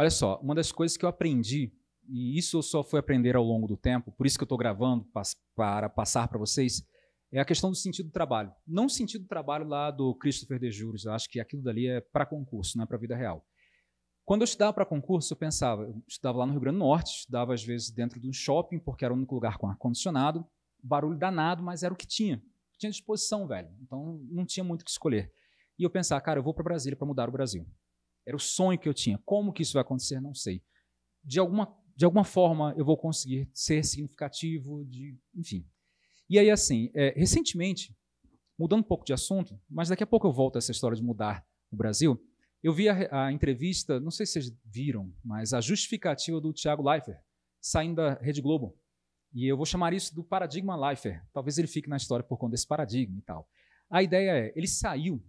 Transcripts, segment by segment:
Olha só, uma das coisas que eu aprendi, e isso eu só fui aprender ao longo do tempo, por isso que eu estou gravando para passar para vocês, é a questão do sentido do trabalho. Não o sentido do trabalho lá do Christopher de Juros, eu acho que aquilo dali é para concurso, não é para a vida real. Quando eu estudava para concurso, eu pensava, eu estudava lá no Rio Grande do Norte, estudava às vezes dentro de um shopping, porque era o único lugar com ar-condicionado, barulho danado, mas era o que tinha. Tinha disposição, velho. Então não tinha muito o que escolher. E eu pensava, cara, eu vou para Brasília para mudar o Brasil. Era o sonho que eu tinha. Como que isso vai acontecer, não sei. De alguma, de alguma forma eu vou conseguir ser significativo, de, enfim. E aí, assim, é, recentemente, mudando um pouco de assunto, mas daqui a pouco eu volto a essa história de mudar o Brasil, eu vi a, a entrevista, não sei se vocês viram, mas a justificativa do Thiago Leifert, saindo da Rede Globo. E eu vou chamar isso do paradigma Leifert. Talvez ele fique na história por conta desse paradigma e tal. A ideia é, ele saiu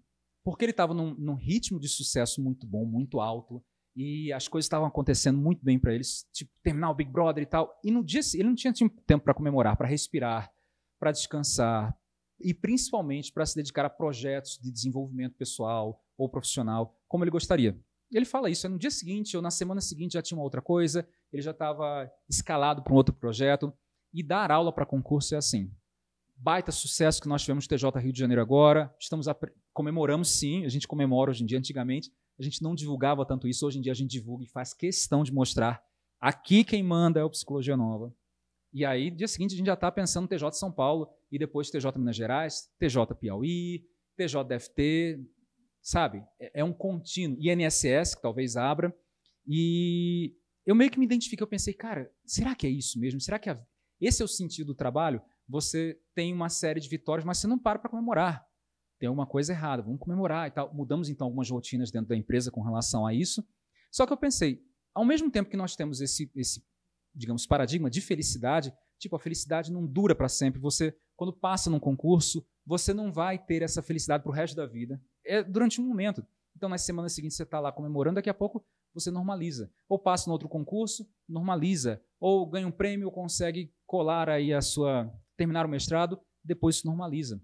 porque ele estava num, num, ritmo de sucesso muito bom, muito alto, e as coisas estavam acontecendo muito bem para eles, tipo terminar o Big Brother e tal. E no dia ele não tinha tempo para comemorar, para respirar, para descansar e principalmente para se dedicar a projetos de desenvolvimento pessoal ou profissional, como ele gostaria. Ele fala isso, no dia seguinte ou na semana seguinte já tinha uma outra coisa, ele já estava escalado para um outro projeto. E dar aula para concurso é assim. Baita sucesso que nós tivemos no TJ Rio de Janeiro agora. Estamos comemoramos sim, a gente comemora hoje em dia. Antigamente a gente não divulgava tanto isso, hoje em dia a gente divulga e faz questão de mostrar. Aqui quem manda é o Psicologia Nova. E aí, dia seguinte, a gente já está pensando no TJ São Paulo e depois TJ Minas Gerais, TJ Piauí, TJ DFT, sabe? É, é um contínuo. INSS, que talvez abra. E eu meio que me identifiquei, eu pensei, cara, será que é isso mesmo? Será que a, esse é o sentido do trabalho. Você tem uma série de vitórias, mas você não para para comemorar. Tem alguma coisa errada, vamos comemorar e tal. Mudamos então algumas rotinas dentro da empresa com relação a isso. Só que eu pensei, ao mesmo tempo que nós temos esse, esse digamos, paradigma de felicidade, tipo, a felicidade não dura para sempre. Você, quando passa num concurso, você não vai ter essa felicidade para o resto da vida. É durante um momento. Então, nas semanas seguintes, você está lá comemorando, daqui a pouco você normaliza. Ou passa no outro concurso, normaliza. Ou ganha um prêmio, ou consegue colar aí a sua. Terminar o mestrado, depois se normaliza.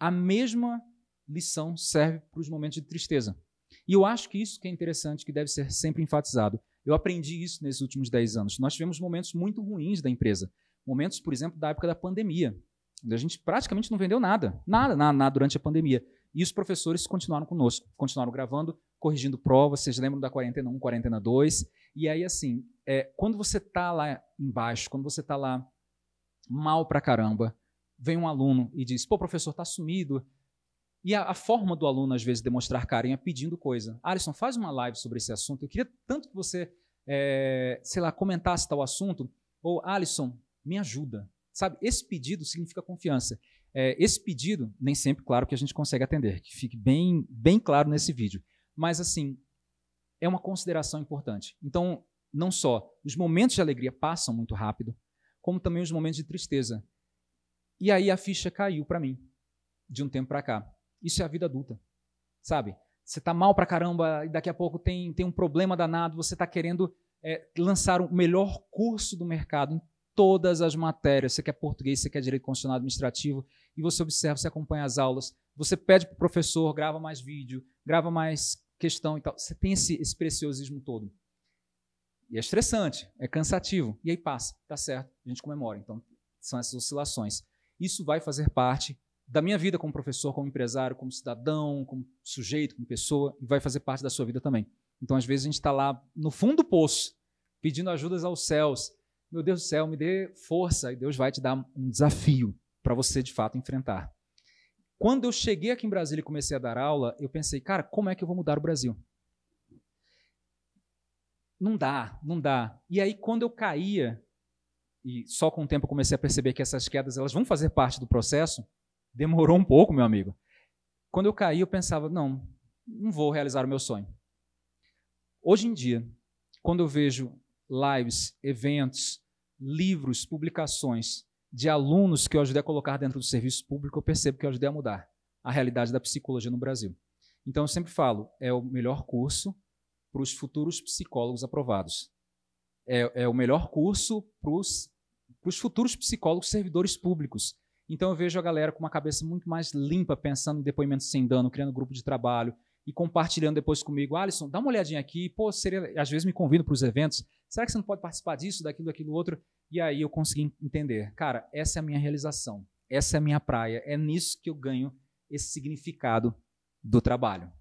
A mesma lição serve para os momentos de tristeza. E eu acho que isso que é interessante, que deve ser sempre enfatizado. Eu aprendi isso nesses últimos 10 anos. Nós tivemos momentos muito ruins da empresa. Momentos, por exemplo, da época da pandemia. A gente praticamente não vendeu nada. Nada, nada, nada durante a pandemia. E os professores continuaram conosco, continuaram gravando, corrigindo provas. Vocês lembram da quarentena 1, quarentena 2? E aí, assim, é, quando você está lá embaixo, quando você está lá mal pra caramba, vem um aluno e diz: pô, professor, está sumido. E a, a, forma do aluno, às vezes, demonstrar carinho é pedindo coisa. Alisson, faz uma live sobre esse assunto. Eu queria tanto que você, é, sei lá, comentasse tal assunto. Ou, Alisson, me ajuda. Sabe, esse pedido significa confiança. É, esse pedido, nem sempre, claro, que a gente consegue atender, que fique bem, bem claro nesse vídeo. Mas, assim, é uma consideração importante. Então, não só os momentos de alegria passam muito rápido, como também os momentos de tristeza. E aí a ficha caiu para mim, de um tempo para cá. Isso é a vida adulta, sabe? Você está mal para caramba e daqui a pouco tem, tem um problema danado, você está querendo é, lançar o melhor curso do mercado em todas as matérias. Você quer português, você quer direito constitucional administrativo, e você observa, você acompanha as aulas, você pede para o professor, grava mais vídeo, grava mais questão e tal. Você tem esse, esse preciosismo todo. E é estressante, é cansativo. E aí passa, tá certo, a gente comemora. Então, são essas oscilações. Isso vai fazer parte da minha vida como professor, como empresário, como cidadão, como sujeito, como pessoa, e vai fazer parte da sua vida também. Então, às vezes, a gente está lá no fundo do poço, pedindo ajudas aos céus, meu Deus do céu, me dê força e Deus vai te dar um desafio para você de fato enfrentar. Quando eu cheguei aqui em Brasília e comecei a dar aula, eu pensei, cara, como é que eu vou mudar o Brasil? Não dá, não dá. E aí, quando eu caía, e só com o tempo eu comecei a perceber que essas quedas elas vão fazer parte do processo, demorou um pouco, meu amigo. Quando eu caí, eu pensava, não, não vou realizar o meu sonho. Hoje em dia, quando eu vejo lives, eventos, livros, publicações de alunos que eu ajudei a colocar dentro do serviço público, eu percebo que eu ajudei a mudar a realidade da psicologia no Brasil. Então, eu sempre falo, é o melhor curso para os futuros psicólogos aprovados. É, é o melhor curso para os futuros psicólogos servidores públicos. Então, eu vejo a galera com uma cabeça muito mais limpa, pensando em depoimentos sem dano, criando grupo de trabalho, e compartilhando depois comigo, Alisson, dá uma olhadinha aqui, pô, seria, às vezes me convido para os eventos, será que você não pode participar disso, daquilo, daquilo outro? E aí eu consegui entender, cara, essa é a minha realização, essa é a minha praia, é nisso que eu ganho esse significado do trabalho.